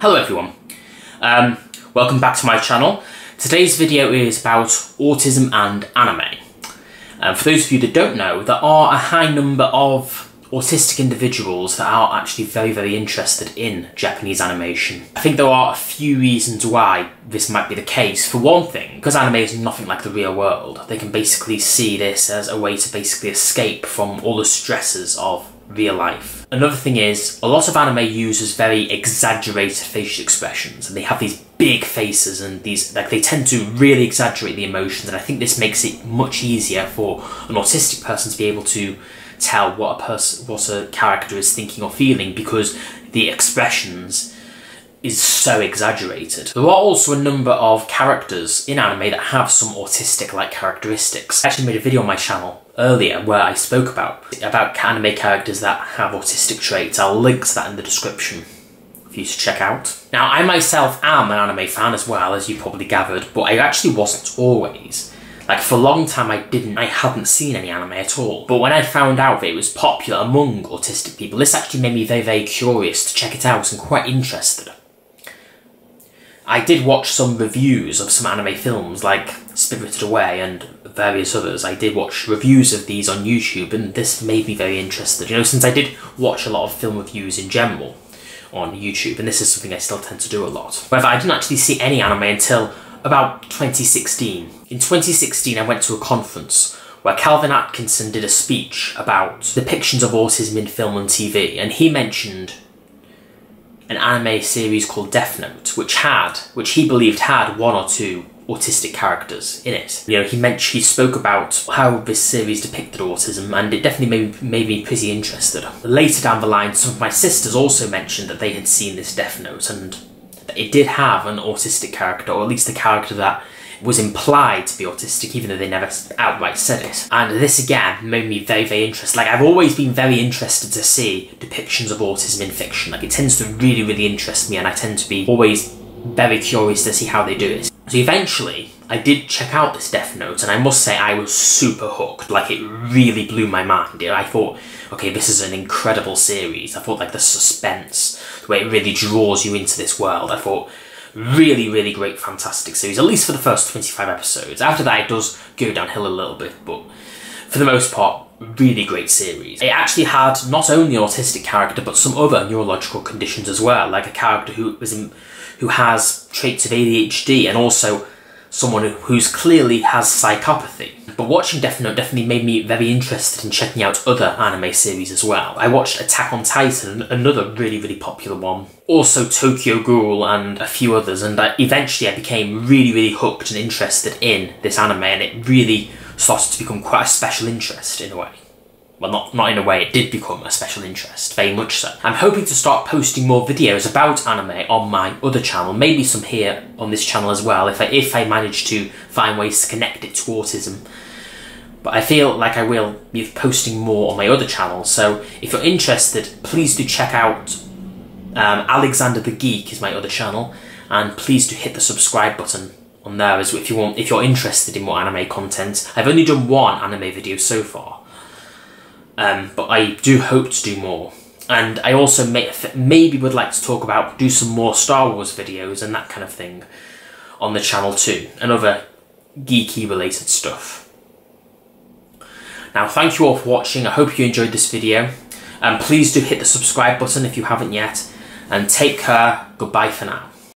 Hello everyone, um, welcome back to my channel. Today's video is about autism and anime. Um, for those of you that don't know, there are a high number of autistic individuals that are actually very, very interested in Japanese animation. I think there are a few reasons why this might be the case. For one thing, because anime is nothing like the real world, they can basically see this as a way to basically escape from all the stresses of real life. Another thing is, a lot of anime uses very exaggerated facial expressions, and they have these big faces and these, like, they tend to really exaggerate the emotions, and I think this makes it much easier for an autistic person to be able to tell what a person, what a character is thinking or feeling because the expressions is so exaggerated. There are also a number of characters in anime that have some autistic-like characteristics. I actually made a video on my channel earlier where I spoke about about anime characters that have autistic traits. I'll link to that in the description for you to check out. Now, I myself am an anime fan as well, as you probably gathered, but I actually wasn't always. Like for a long time I didn't, I hadn't seen any anime at all. But when I found out that it was popular among autistic people, this actually made me very, very curious to check it out and quite interested. I did watch some reviews of some anime films like Spirited Away and various others. I did watch reviews of these on YouTube and this made me very interested. You know, since I did watch a lot of film reviews in general on YouTube and this is something I still tend to do a lot. However, I didn't actually see any anime until about 2016. In 2016, I went to a conference where Calvin Atkinson did a speech about depictions of autism in film and TV, and he mentioned an anime series called Death Note, which had, which he believed had one or two autistic characters in it. You know, he mentioned he spoke about how this series depicted autism, and it definitely made, made me pretty interested. Later down the line, some of my sisters also mentioned that they had seen this Death Note, and it did have an autistic character, or at least a character that was implied to be autistic, even though they never outright said it. And this again made me very, very interested. Like, I've always been very interested to see depictions of autism in fiction. Like, it tends to really, really interest me, and I tend to be always very curious to see how they do it. So eventually, I did check out this Death Note, and I must say I was super hooked. Like, it really blew my mind. I thought, okay, this is an incredible series. I thought, like, the suspense, the way it really draws you into this world. I thought, really, really great, fantastic series, at least for the first 25 episodes. After that, it does go downhill a little bit, but for the most part, really great series. It actually had not only an autistic character, but some other neurological conditions as well, like a character who was in, who has traits of ADHD and also someone who's clearly has psychopathy. But watching Death Note definitely made me very interested in checking out other anime series as well. I watched Attack on Titan, another really, really popular one. Also Tokyo Ghoul and a few others, and I, eventually I became really, really hooked and interested in this anime, and it really started to become quite a special interest in a way well not, not in a way, it did become a special interest, very much so. I'm hoping to start posting more videos about anime on my other channel, maybe some here on this channel as well, if I, if I manage to find ways to connect it to autism. But I feel like I will be posting more on my other channel, so if you're interested, please do check out um, Alexander the Geek is my other channel, and please do hit the subscribe button on there as if you want if you're interested in more anime content. I've only done one anime video so far, um, but I do hope to do more. And I also may, maybe would like to talk about, do some more Star Wars videos and that kind of thing on the channel too, and other geeky related stuff. Now thank you all for watching, I hope you enjoyed this video. And um, please do hit the subscribe button if you haven't yet, and take care, goodbye for now.